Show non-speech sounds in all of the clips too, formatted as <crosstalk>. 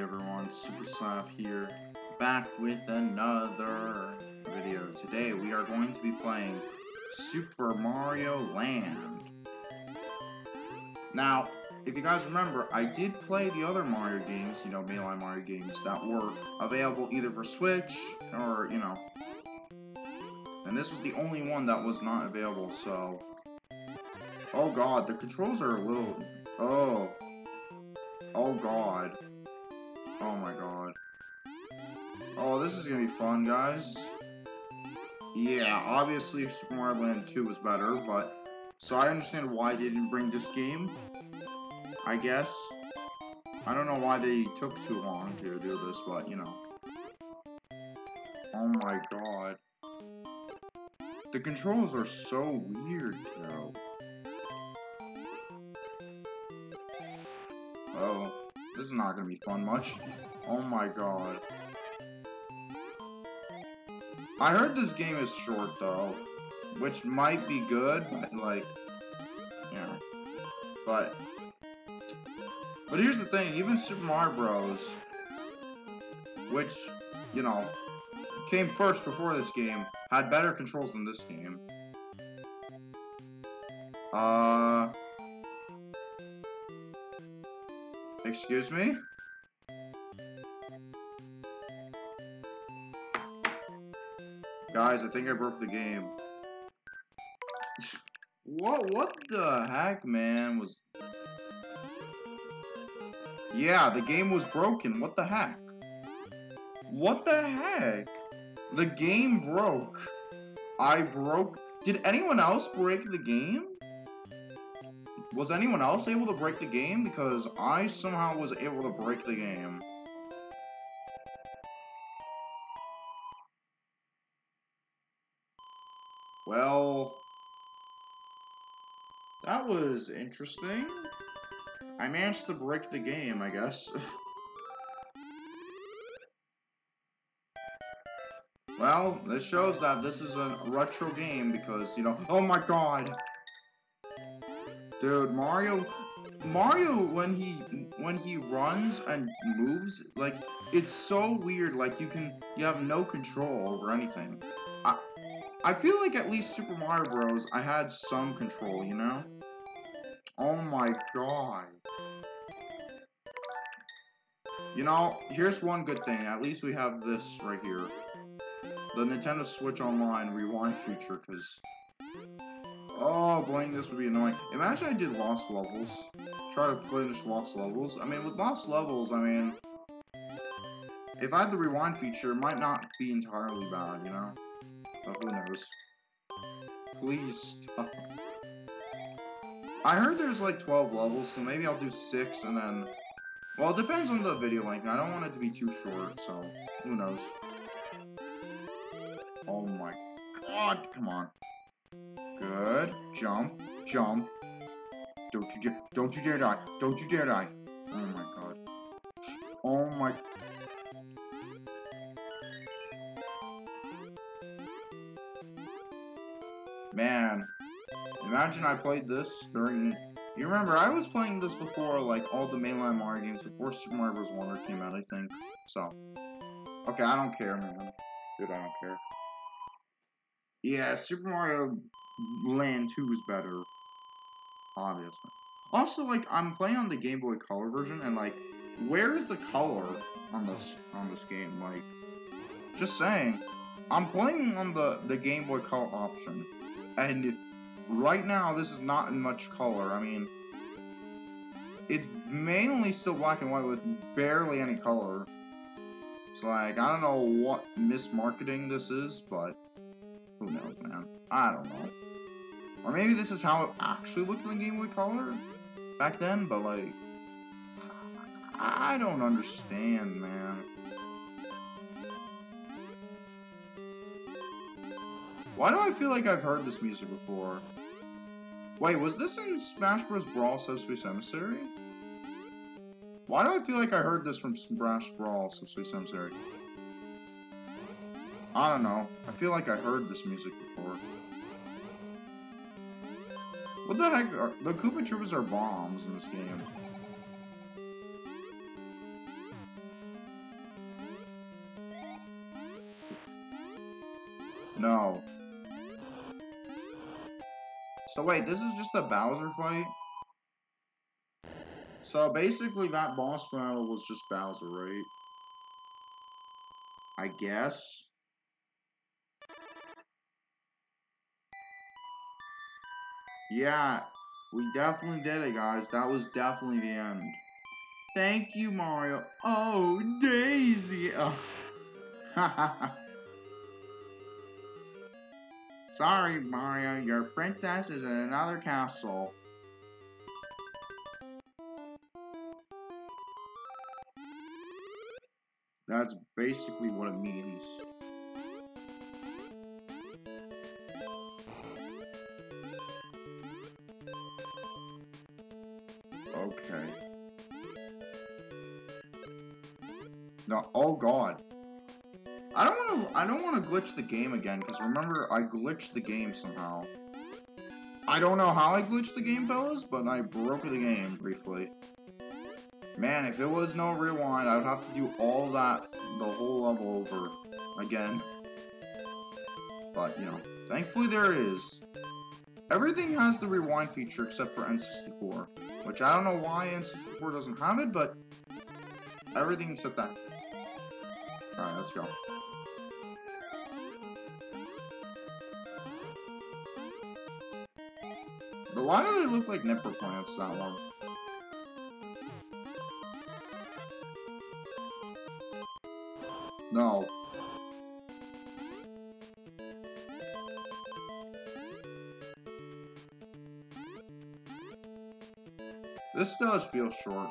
Everyone, Super Slav here, back with another video. Today we are going to be playing Super Mario Land. Now, if you guys remember, I did play the other Mario games, you know, mainline Mario games, that were available either for Switch, or, you know, and this was the only one that was not available, so... Oh god, the controls are a little... Oh. Oh god. Oh my god. Oh, this is gonna be fun, guys. Yeah, obviously Super Mario Land 2 was better, but... So I understand why they didn't bring this game. I guess. I don't know why they took too long to do this, but, you know. Oh my god. The controls are so weird, though. Oh, this is not gonna be fun much. Oh my god. I heard this game is short, though. Which might be good, but, like, yeah. But, but here's the thing, even Super Mario Bros., which, you know, came first before this game, had better controls than this game. Uh... Excuse me? Guys, I think I broke the game. <laughs> what, what the heck, man, was... Yeah, the game was broken, what the heck? What the heck? The game broke. I broke... Did anyone else break the game? Was anyone else able to break the game? Because I somehow was able to break the game. Well... That was interesting. I managed to break the game, I guess. <laughs> well, this shows that this is a retro game because, you know... Oh my god! Dude, Mario, Mario when he when he runs and moves, like it's so weird. Like you can you have no control over anything. I I feel like at least Super Mario Bros. I had some control, you know. Oh my god. You know, here's one good thing. At least we have this right here. The Nintendo Switch Online rewind feature, because Oh, playing this would be annoying. Imagine I did Lost Levels. Try to finish Lost Levels. I mean, with Lost Levels, I mean... If I had the rewind feature, it might not be entirely bad, you know? But who knows. Please stop. I heard there's like 12 levels, so maybe I'll do 6 and then... Well, it depends on the video length. I don't want it to be too short, so who knows. Oh my god, come on. Good. Jump. Jump. Don't you dare, don't you dare die. Don't you dare die. Oh my god. Oh my... Man. Imagine I played this during... You remember, I was playing this before, like, all the mainline Mario games, before Super Mario Bros. Wonder came out, I think. So. Okay, I don't care, man. Dude, I don't care. Yeah, Super Mario Land 2 is better. Obviously. Also, like, I'm playing on the Game Boy Color version, and, like, where is the color on this on this game? Like, just saying. I'm playing on the, the Game Boy Color option, and right now, this is not in much color. I mean, it's mainly still black and white with barely any color. It's like, I don't know what mismarketing this is, but who knows, man. I don't know. Or maybe this is how it actually looked in Game Boy Color back then, but like, I don't understand, man. Why do I feel like I've heard this music before? Wait, was this in Smash Bros. Brawl Subspace Emissary? Why do I feel like I heard this from Smash Brawl Subspace Emissary? I don't know. I feel like I heard this music before. What the heck? Are, the Koopa Troopas are bombs in this game. No. So wait, this is just a Bowser fight? So basically that boss battle was just Bowser, right? I guess. Yeah, we definitely did it, guys. That was definitely the end. Thank you, Mario. Oh, Daisy. Oh. <laughs> Sorry, Mario. Your princess is in another castle. That's basically what it means. Okay. No, oh god. I don't want to. I don't want to glitch the game again because remember I glitched the game somehow. I don't know how I glitched the game, fellas, but I broke the game briefly. Man, if it was no rewind, I would have to do all that, the whole level over again. But, you know, thankfully there is. Everything has the rewind feature except for N64, which I don't know why N64 doesn't have it, but everything except that. Alright, let's go. But why do they look like nipper plants, that one? No. This does feel short.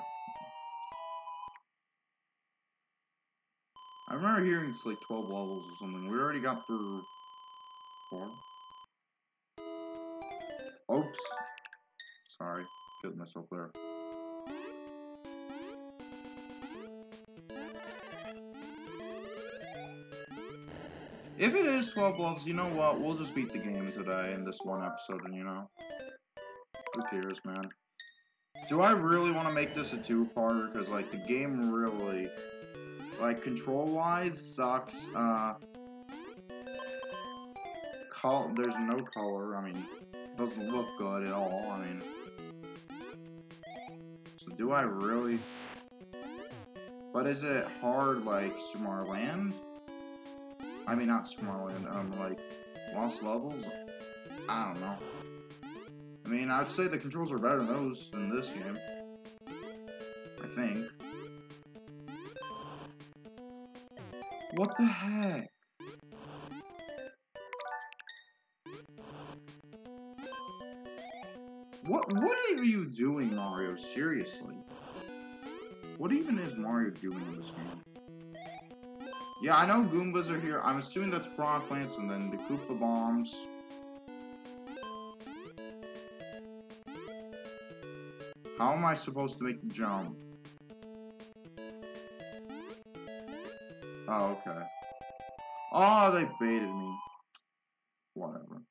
I remember hearing it's like 12 levels or something. We already got through four. Oops. Sorry. Killed myself there. If it is 12 levels, you know what? We'll just beat the game today in this one episode, and you know. Who cares, man? Do I really want to make this a two-parter? Because, like, the game really, like, control-wise sucks. Uh, col there's no color. I mean, doesn't look good at all. I mean, so do I really? But is it hard like Smarland? I mean, not Tomorrowland, um, like, Lost Levels? I don't know. I mean, I'd say the controls are better than those in this game. I think. What the heck? What what are you doing, Mario? Seriously. What even is Mario doing in this game? Yeah, I know Goombas are here. I'm assuming that's Piranha Plants and then the Koopa Bombs. How am I supposed to make the jump? Oh, okay. Oh, they baited me. Whatever.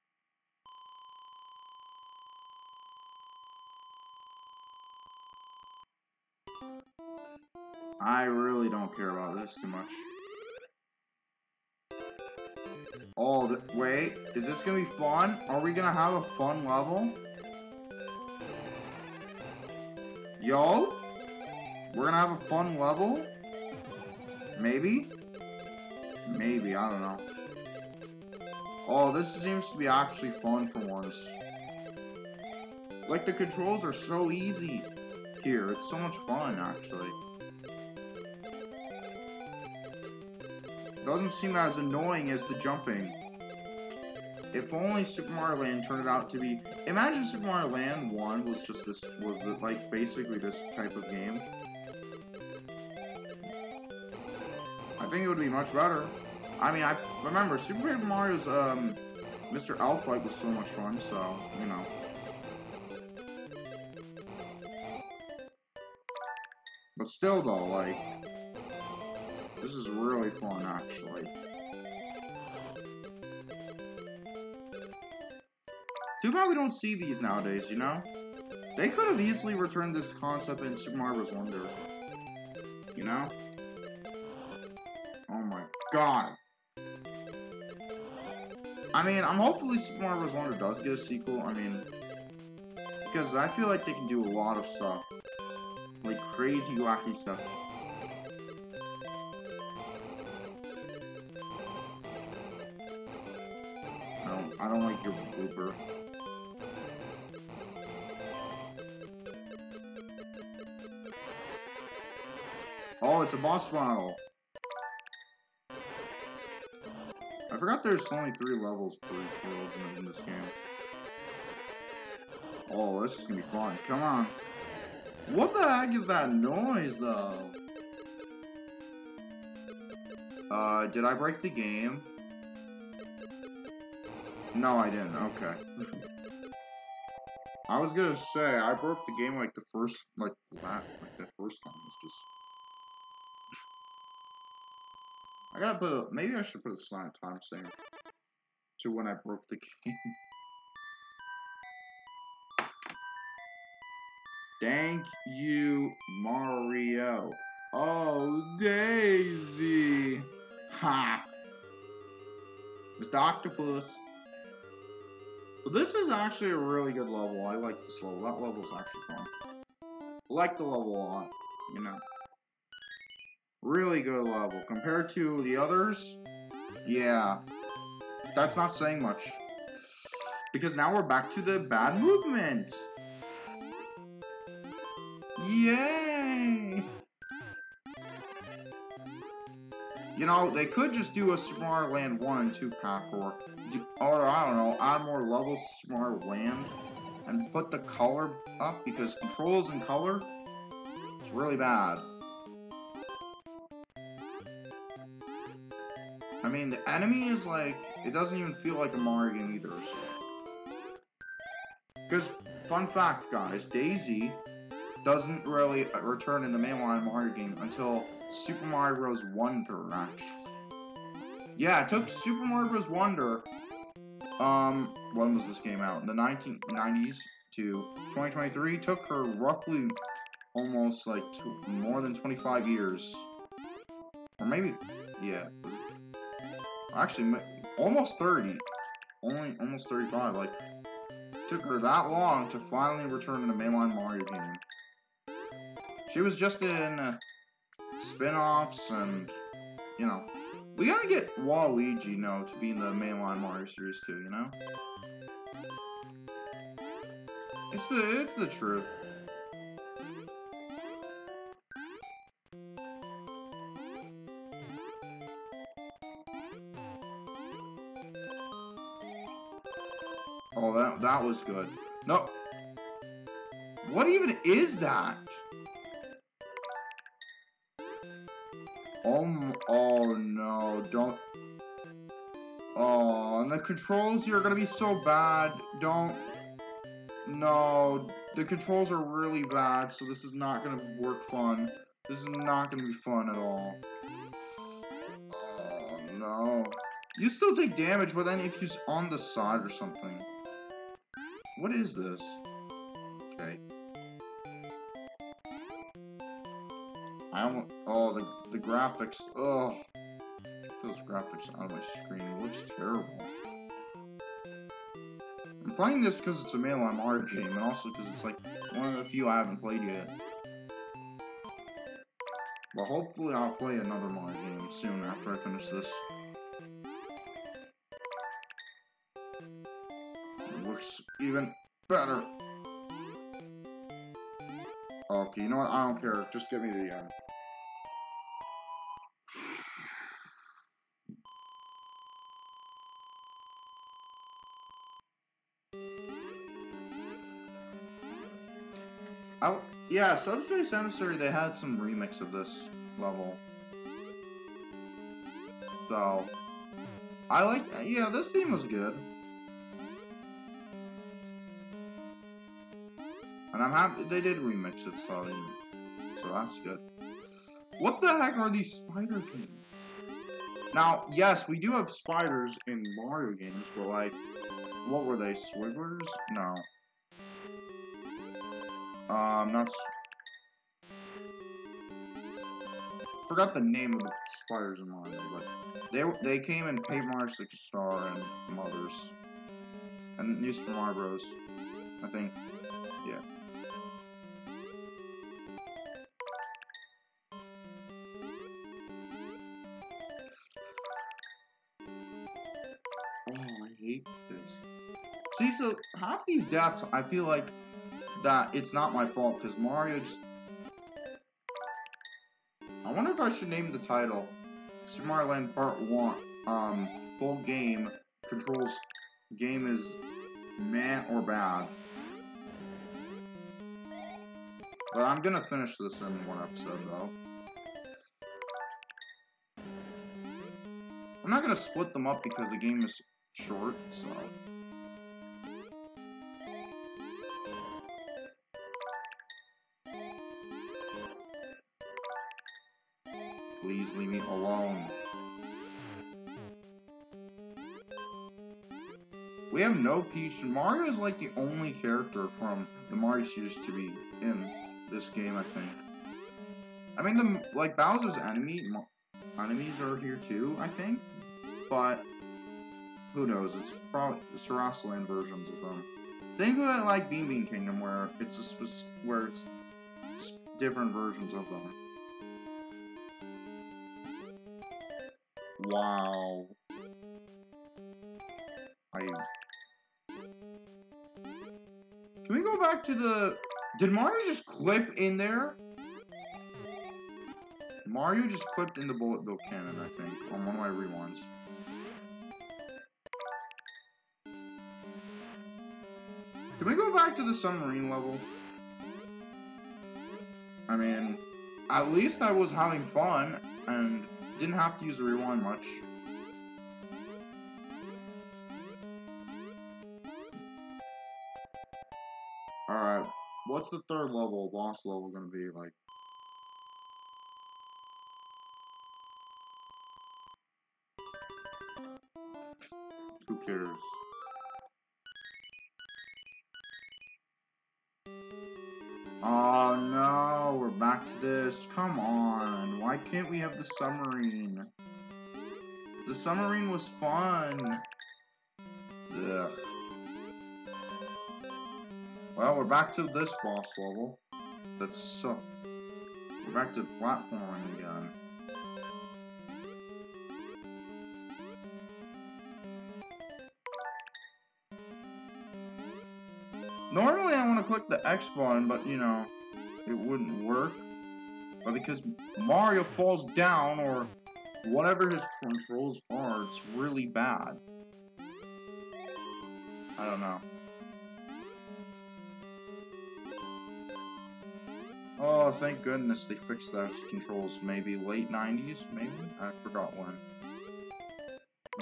I really don't care about this too much. Oh, wait. Is this gonna be fun? Are we gonna have a fun level? Yo? We're gonna have a fun level? Maybe? Maybe, I don't know. Oh, this seems to be actually fun for once. Like, the controls are so easy here. It's so much fun, actually. Doesn't seem as annoying as the jumping. If only Super Mario Land turned out to be... Imagine Super Mario Land 1 was just this... Was like basically this type of game. I think it would be much better. I mean, I remember Super Mario's um, Mr. Fight was so much fun, so, you know. But still, though, like, this is really fun, actually. Too bad we don't see these nowadays, you know? They could have easily returned this concept in Super Mario Bros. Wonder. You know? Oh my god. I mean, I'm hopefully Super Mario Bros. Wonder does get a sequel. I mean, because I feel like they can do a lot of stuff. Like crazy, wacky stuff. I don't, I don't like your blooper. Oh, it's a boss battle. I forgot there's only three levels per world in, in this game. Oh, this is gonna be fun. Come on. What the heck is that noise, though? Uh, did I break the game? No, I didn't. Okay. <laughs> I was gonna say, I broke the game like the first, like, that, like the first time. It's just... I gotta put a, maybe I should put a silent time stamp to when I broke the game. Thank you, Mario. Oh, Daisy. Ha. Mr. Octopus. This is actually a really good level. I like this level. That level's actually fun. I like the level a lot, you know. Really good level. Compared to the others, yeah. That's not saying much. Because now we're back to the bad movement. Yay! You know, they could just do a Mario Land 1 and 2 pack, or, or I don't know, add more levels to Mario Land, and put the color up, because controls and color is really bad. I mean, the enemy is like, it doesn't even feel like a Mario game either. Because, fun fact, guys, Daisy doesn't really return in the mainline Mario game until Super Mario Bros. Wonder, actually. Yeah, it took Super Mario Bros. Wonder, um, when was this game out? In the 1990s to 2023. Took her roughly almost like more than 25 years. Or maybe, yeah. Actually, almost 30. Only, almost 35. Like, took her that long to finally return in a mainline Mario game. She was just in uh, spin-offs and, you know. We gotta get Waluigi, you know, to be in the mainline Mario series too, you know? It's the, it's the truth. That, was good. No. What even is that? Oh, oh no, don't. Oh, and the controls here are gonna be so bad. Don't. No, the controls are really bad, so this is not gonna work fun. This is not gonna be fun at all. Oh no. You still take damage, but then if you're on the side or something. What is this? Okay. I almost, oh, the, the graphics, oh, those graphics on my screen, it looks terrible. I'm playing this because it's a mainline Mario game, and also because it's like one of the few I haven't played yet. But hopefully I'll play another Mario game soon after I finish this. Even better. Okay, you know what? I don't care. Just give me the um, yeah, Subspace Emissary, they had some remix of this level. So, I like, yeah, this theme was good. And I'm happy they did remix it, so, so that's good. What the heck are these spider things? Now, yes, we do have spiders in Mario games, but like, what were they, Swigglers? No. Um, not... forgot the name of the spiders in Mario, but they they came in Paper Mario 6 Star and others. And New Super Mario Bros. I think. Yeah. Half these deaths, I feel like that it's not my fault because Mario just. I wonder if I should name the title Super Mario Land Part One. Um, full game controls game is meh or bad. But I'm gonna finish this in one episode though. I'm not gonna split them up because the game is short, so. Please leave me alone. We have no Peach, and Mario is like the only character from the Mario series to be in this game, I think. I mean, the like Bowser's enemy enemies are here too, I think, but who knows? It's probably the Sarasaland versions of them. Think of it like Beanbean Kingdom, where it's a where it's different versions of them. Wow. I... Can we go back to the... Did Mario just clip in there? Mario just clipped in the bullet bill cannon, I think, on one of my rewinds. Can we go back to the submarine level? I mean, at least I was having fun, and didn't have to use the rewind much. Alright, what's the third level, boss level, gonna be like? Who cares? Why can't we have the submarine? The submarine was fun. Ugh. Well, we're back to this boss level. That's so... We're back to platforming again. Normally I want to click the X button, but you know, it wouldn't work. But because Mario falls down or whatever his controls are, it's really bad. I don't know. Oh, thank goodness they fixed those controls. Maybe late 90s? Maybe? I forgot when.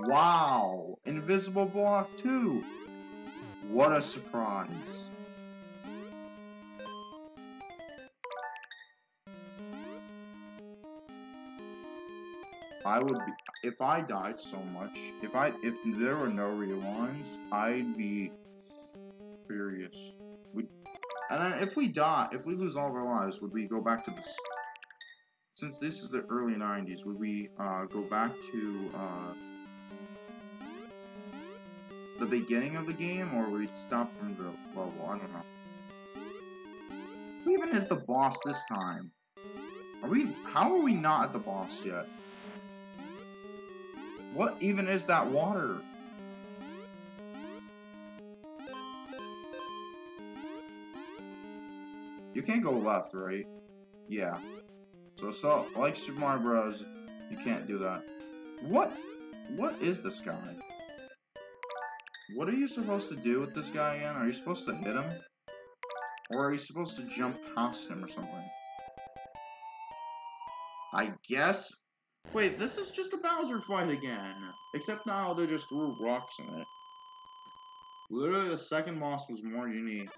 Wow! Invisible Block 2! What a surprise. I would be if I died so much. If I if there were no rewinds, I'd be furious. We and then if we die, if we lose all of our lives, would we go back to this? Since this is the early '90s, would we uh, go back to uh, the beginning of the game, or would we stop from the level? I don't know. Even is the boss this time? Are we? How are we not at the boss yet? What even is that water? You can't go left, right? Yeah. So, so like Super Mario Bros., you can't do that. What? What is this guy? What are you supposed to do with this guy again? Are you supposed to hit him? Or are you supposed to jump past him or something? I guess Wait, this is just a Bowser fight again. Except now they just threw rocks in it. Literally, the second boss was more unique.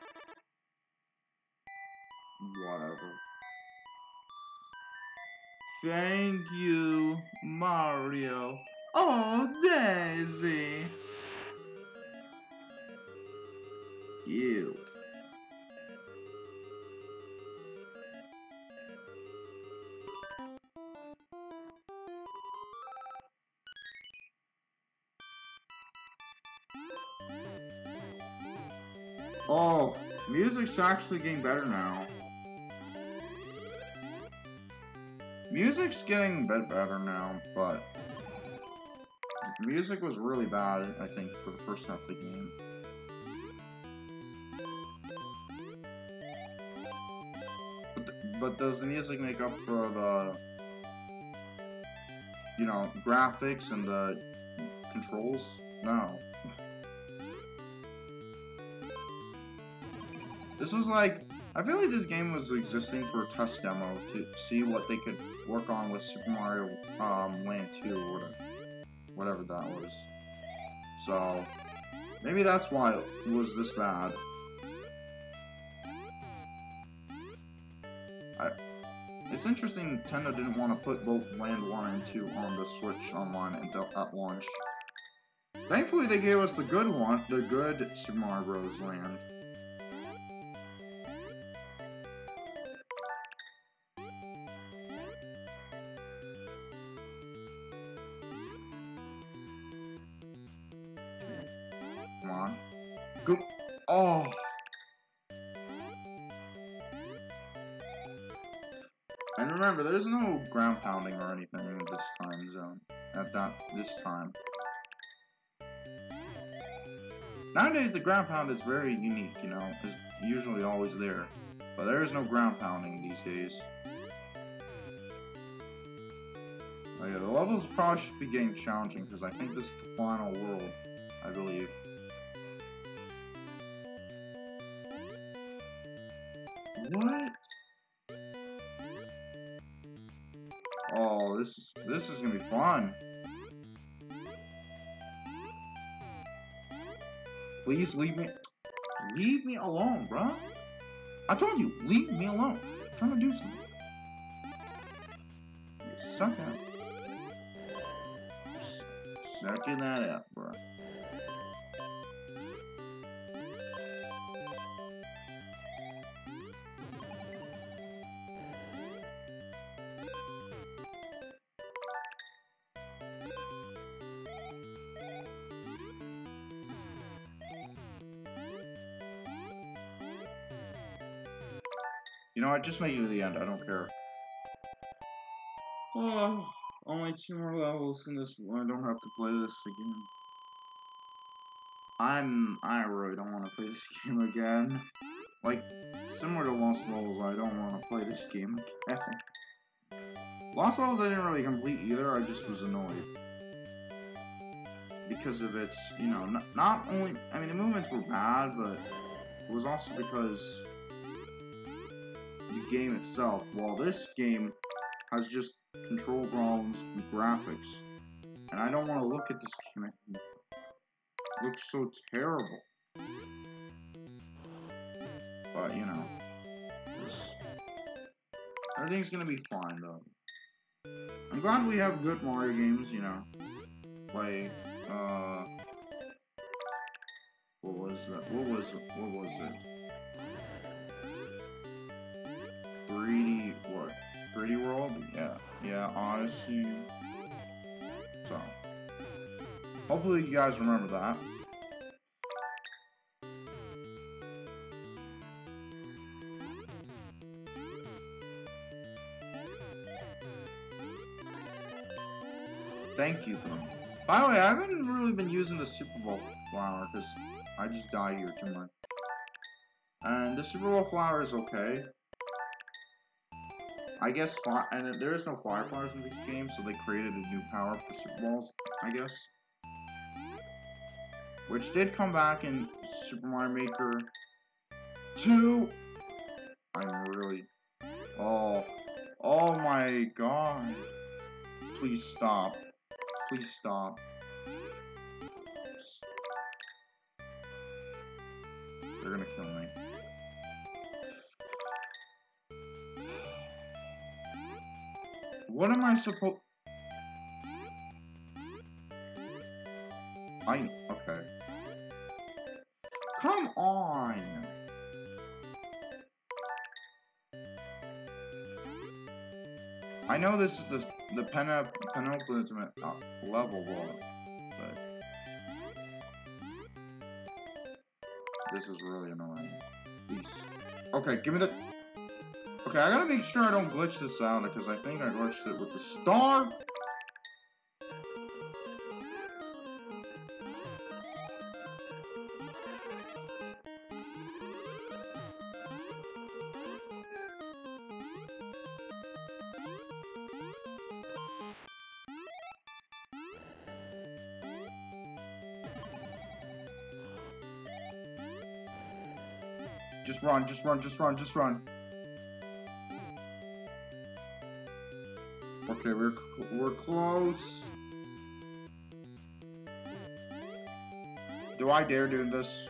Whatever. Thank you, Mario. Oh, Daisy. You. Oh, music's actually getting better now. Music's getting a bit better now, but music was really bad, I think, for the first half of the game. But, but does the music make up for the, you know, graphics and the controls? No. This was like, I feel like this game was existing for a test demo to see what they could work on with Super Mario um, Land 2 or whatever that was. So, maybe that's why it was this bad. I, it's interesting Nintendo didn't want to put both Land 1 and 2 on the Switch online at launch. Thankfully, they gave us the good one, the good Super Mario Bros. Land. Time. Nowadays, the ground pound is very unique, you know. It's usually always there. But there is no ground pounding these days. Oh yeah, the levels probably should be getting challenging, because I think this is the final world, I believe. What? Oh, this is this is gonna be fun. Please leave me leave me alone, bro. I told you, leave me alone. I'm trying to do something. You suck at Sucking that out, know what? Just make it to the end. I don't care. Oh, only two more levels in this. I don't have to play this again. I'm. I really don't want to play this <laughs> game again. Like, similar to Lost Levels, I don't want to play this game again. Lost Levels I didn't really complete either, I just was annoyed. Because of its, you know, not, not only, I mean, the movements were bad, but it was also because the game itself, while this game has just control problems and graphics. And I don't want to look at this game anymore. It looks so terrible. But, you know. Everything's gonna be fine, though. I'm glad we have good Mario games, you know. Like, uh... What was that? What was it? What was it? 3D, what? 3D World? Yeah. Yeah, Odyssey. So. Hopefully you guys remember that. Thank you, though. By the way, I haven't really been using the Superball flower because I just die here too much. And the Superball flower is okay. I guess fire, and there is no fire in the game, so they created a new power for Super Balls, I guess. Which did come back in Super Mario Maker 2. I'm really... Oh. Oh my god. Please stop. Please stop. They're gonna kill me. What am I supposed... I... Okay. Come on! I know this is the, the penultimate uh, level, but... This is really annoying. Please. Okay, give me the... Okay, I gotta make sure I don't glitch this out, because I think I glitched it with the star. Just run, just run, just run, just run. Okay, we're we're close. Do I dare do this?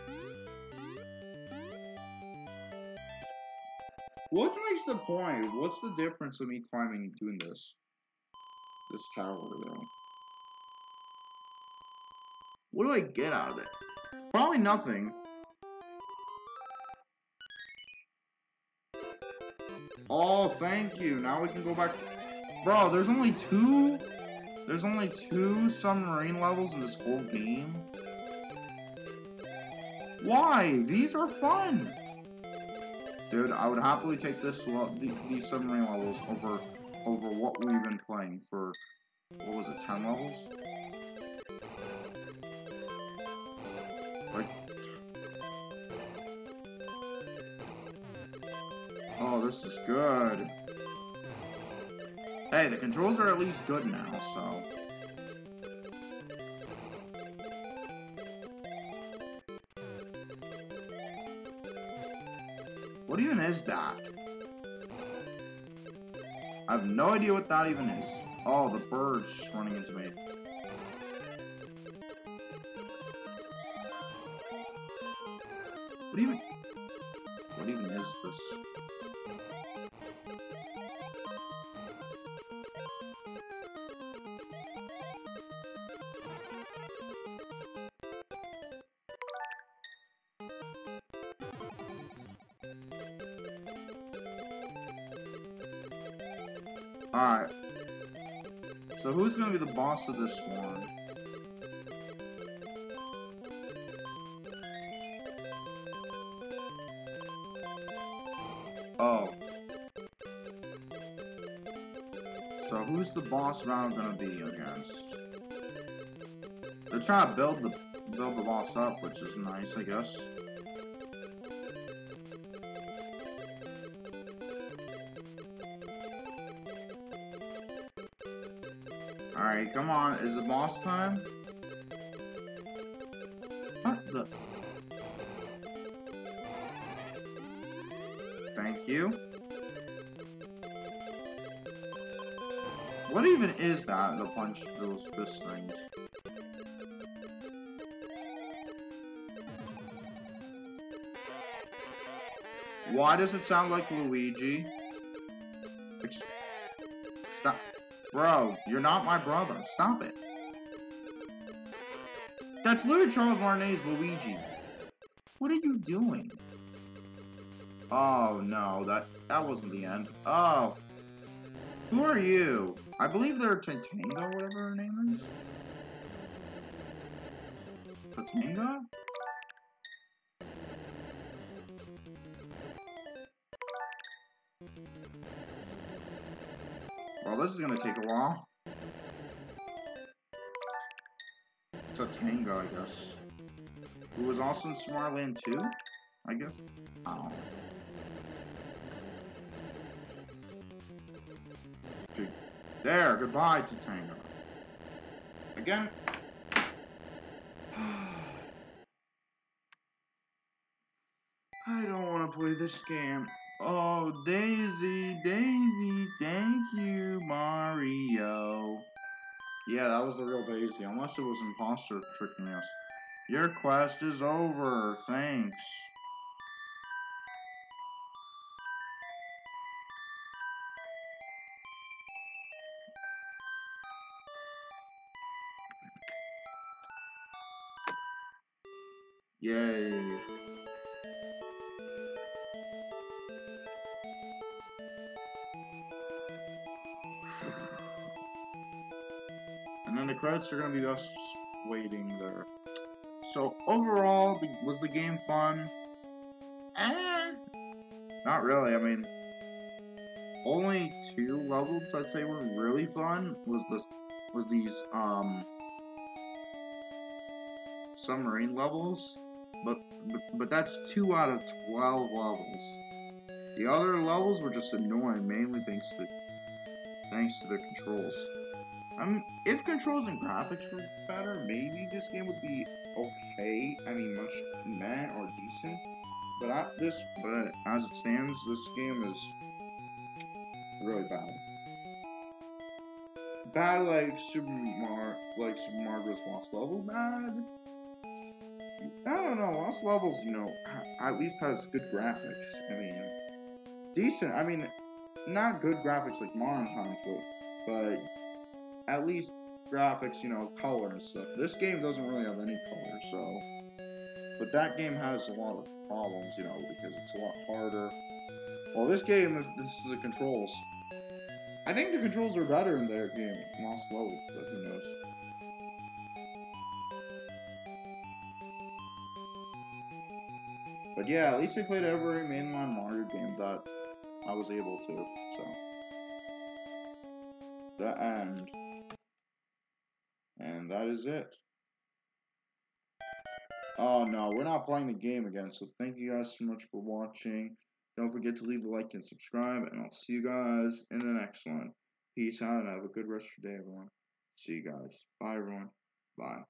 What makes the point? What's the difference of me climbing and doing this? This tower, though. What do I get out of it? Probably nothing. Oh, thank you. Now we can go back. Bro, there's only two? There's only two submarine levels in this whole game? Why? These are fun. Dude, I would happily take this these submarine levels over over what we've been playing for what was it, 10 levels? Like Oh, this is good. Hey, the controls are at least good now, so... What even is that? I have no idea what that even is. Oh, the bird's just running into me. What even... What of this one? Oh. So who's the boss round gonna be against? They're trying to build the build the boss up, which is nice, I guess. Alright, come on. Is it boss time? What the? Thank you. What even is that, the punch those fist things? Why does it sound like Luigi? Bro, you're not my brother. Stop it. That's literally Charles Martinet's Luigi. What are you doing? Oh, no. That that wasn't the end. Oh. Who are you? I believe they're Tatanga, whatever her name is. Tatanga? Well, this is gonna take a while. Tatanga, I guess. Who was also in Smartland 2? I guess? I don't know. There, goodbye, Tatanga. Again. <sighs> I don't want to play this game. Oh, Daisy, Daisy, thank you, Mario. Yeah, that was the real Daisy, unless it was imposter tricking us. Your quest is over, thanks. Yay. And the credits are gonna be us waiting there. so overall, was the game fun? Eh, not really. I mean, only two levels I'd say were really fun. Was the was these um submarine levels, but but, but that's two out of twelve levels. The other levels were just annoying, mainly thanks to thanks to the controls. I mean, if controls and graphics were better, maybe this game would be okay. I mean, much meh or decent. But I, this, but as it stands, this game is really bad. Bad like Super Mar, like Super Mario's Lost Level bad. I don't know. Lost Levels, you know, at least has good graphics. I mean, decent. I mean, not good graphics like Modern Times, but, but at least graphics, you know, color and stuff. This game doesn't really have any color, so. But that game has a lot of problems, you know, because it's a lot harder. Well, this game is the controls. I think the controls are better in their game, Lost Levels, but who knows. But yeah, at least I played every mainline Mario game that I was able to, so. The end. And that is it. Oh no, we're not playing the game again, so thank you guys so much for watching. Don't forget to leave a like and subscribe, and I'll see you guys in the next one. Peace out and have a good rest of your day, everyone. See you guys. Bye, everyone. Bye.